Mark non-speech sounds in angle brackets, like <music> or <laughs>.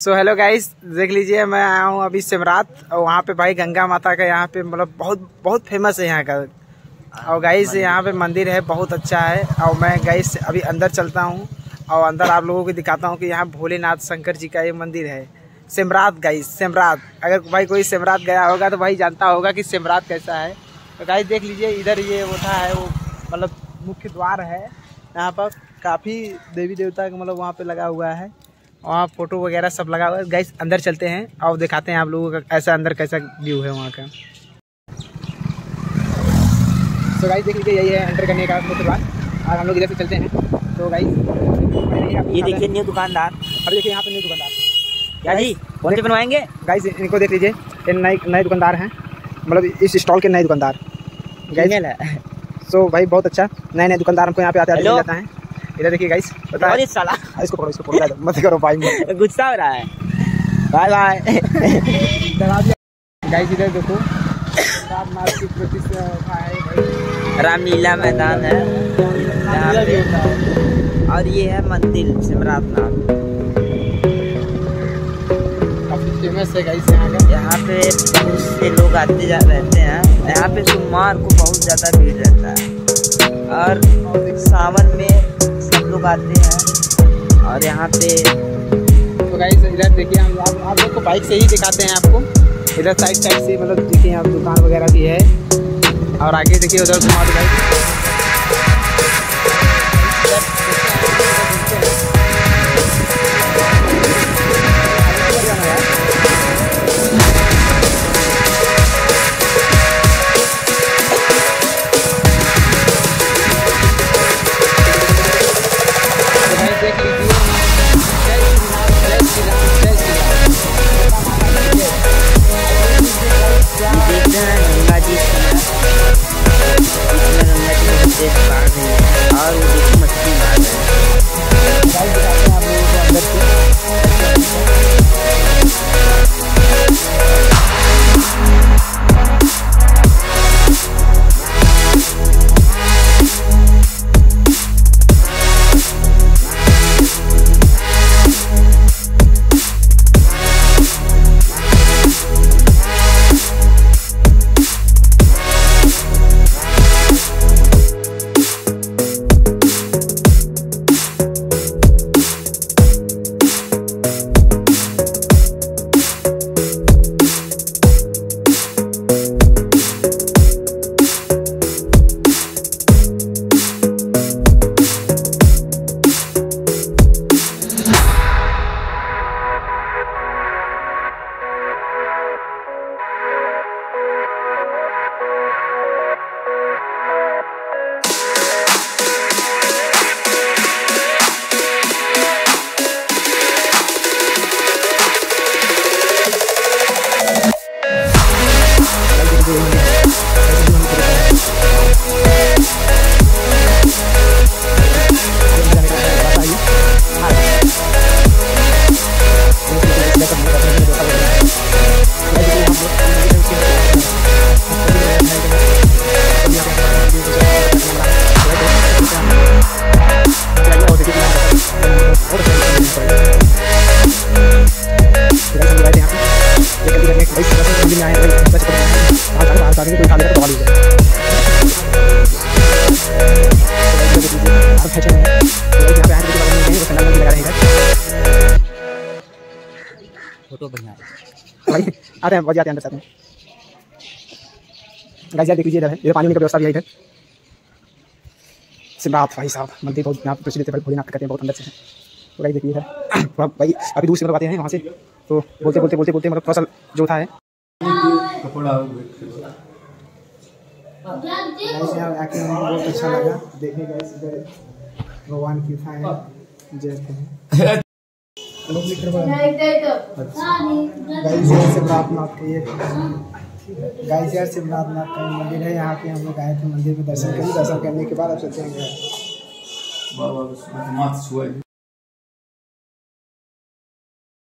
So hello guys देख लीजिए मैं आया हूँ अभी सिमरात और वहाँ पे भाई गंगा माता का यहाँ पे मतलब बहुत बहुत फ़ेमस है यहाँ का। और गाइस यहाँ पे मंदिर है बहुत अच्छा है। और मैं गाइस अभी अंदर चलता हूँ और अंदर आप लोगों को दिखाता हूँ कि यहाँ भोलेनाथ शंकर जी का ये मंदिर है। सिमरात गाइस सिमरात। अगर भाई कोई सिमरात गया होगा तो भाई जानता होगा कि सिमरात कैसा है। तो गाइस देख लीजिए इधर ये होता है वो मतलब मुख्य द्वार है। यहाँ पर काफ़ी देवी देवता का मतलब वहाँ पर लगा हुआ है। वहाँ फ़ोटो वगैरह सब लगा हुआ है। गाइस अंदर चलते हैं। और दिखाते हैं आप लोगों का ऐसा अंदर कैसा व्यू है वहाँ का। तो गाइस देख लीजिए यही है एंटर करने का द्वार। और हम लोग इधर से चलते हैं। तो गाइस ये देखिए न्यू दुकानदार। अब देखिए यहाँ पे न्यू दुकानदार। क्या जी? कौन से बनवाएँगे? गाइस इनको देख लीजिए। ये नए नए दुकानदार हैं। मतलब इस स्टॉल के नए दुकानदार। गाइस है। सो भाई बहुत अच्छा। नए नए दुकानदार हमको यहाँ पे आते आते? जाता है। इधर देखिए गाइस पता और है साला। इसको पकड़ो इसको पकड़ो मत करो भाई गुस्सा हो रहा है। Bye bye. गाइस इधर देखो। रात मार्च की का है भाई रामलीला मैदान है। है। और ये है मंदिर सिमरात फ़ेमस है गाइस यहाँ का। यहाँ पे बहुत से लोग आते जा रहते हैं। यहाँ पे सोमवार को बहुत ज़्यादा भीड़ रहता है। और सावन में लोग आते हैं। और यहाँ पे तो गाइस इधर देखिए हम आप, आप लोग को बाइक से ही दिखाते हैं आपको। इधर साइड साइड से मतलब देखिए यहाँ दुकान वगैरह भी है। और आगे देखिए उधर घुमा दो गाइस देखते फ़ोटो बढ़िया है। भाई आते हैं आते हैं अंदर से आते हैं। गाइस देख लीजिए इधर है। इधर पानी का व्यवस्था भी है। इधर सिमरात भाई साहब मंदिर बहुत यहाँ पे प्रसिद्ध है भोलेनाथ कहते हैं बहुत अंदर से है। तो गाइस देखिए इधर। थोड़ा भाई अभी दूर से मतलब आते हैं वहाँ से। तो बोलते बोलते बोलते बोलते मतलब थोड़ा सा जो था है। बहुत अच्छा लगा। देखने गाइस भगवान की था जय <laughs> थे गाइस यार का ये मंदिर है यहाँ पे हम लोग आए थे मंदिर में दर्शन करें दर्शन करने के बाद अब चलते